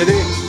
It is.